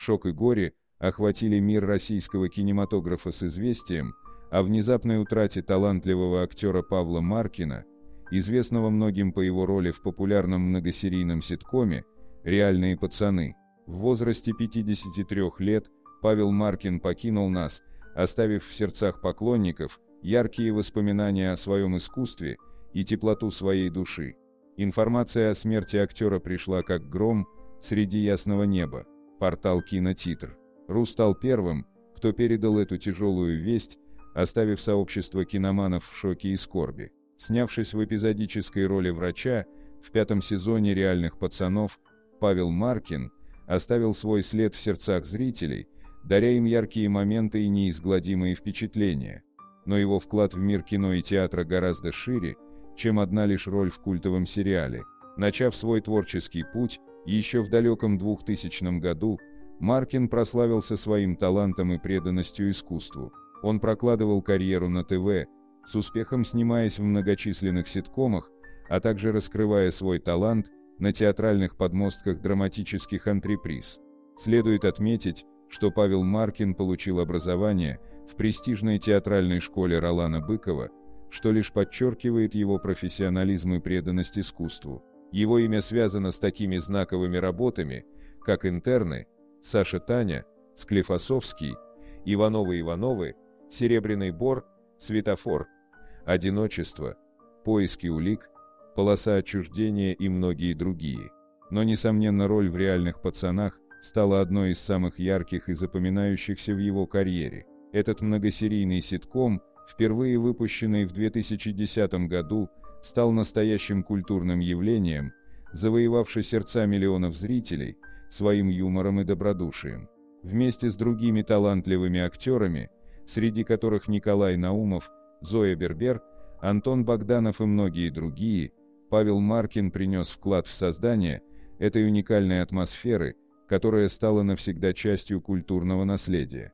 шок и горе охватили мир российского кинематографа с известием о внезапной утрате талантливого актера Павла Маркина, известного многим по его роли в популярном многосерийном ситкоме «Реальные пацаны». В возрасте 53 лет Павел Маркин покинул нас, оставив в сердцах поклонников яркие воспоминания о своем искусстве и теплоту своей души. Информация о смерти актера пришла как гром среди ясного неба. Портал «Кинотитр». Ру стал первым, кто передал эту тяжелую весть, оставив сообщество киноманов в шоке и скорби. Снявшись в эпизодической роли врача, в пятом сезоне «Реальных пацанов» Павел Маркин оставил свой след в сердцах зрителей, даря им яркие моменты и неизгладимые впечатления. Но его вклад в мир кино и театра гораздо шире, чем одна лишь роль в культовом сериале. Начав свой творческий путь, еще в далеком 2000 году, Маркин прославился своим талантом и преданностью искусству. Он прокладывал карьеру на ТВ, с успехом снимаясь в многочисленных ситкомах, а также раскрывая свой талант на театральных подмостках драматических антреприз. Следует отметить, что Павел Маркин получил образование в престижной театральной школе Ролана Быкова, что лишь подчеркивает его профессионализм и преданность искусству. Его имя связано с такими знаковыми работами, как «Интерны», «Саша Таня», «Склифосовский», «Ивановы-Ивановы», «Серебряный бор», «Светофор», «Одиночество», «Поиски улик», «Полоса отчуждения» и многие другие. Но, несомненно, роль в «Реальных пацанах» стала одной из самых ярких и запоминающихся в его карьере. Этот многосерийный ситком, впервые выпущенный в 2010 году, стал настоящим культурным явлением, завоевавший сердца миллионов зрителей своим юмором и добродушием. Вместе с другими талантливыми актерами, среди которых Николай Наумов, Зоя Бербер, Антон Богданов и многие другие, Павел Маркин принес вклад в создание этой уникальной атмосферы, которая стала навсегда частью культурного наследия.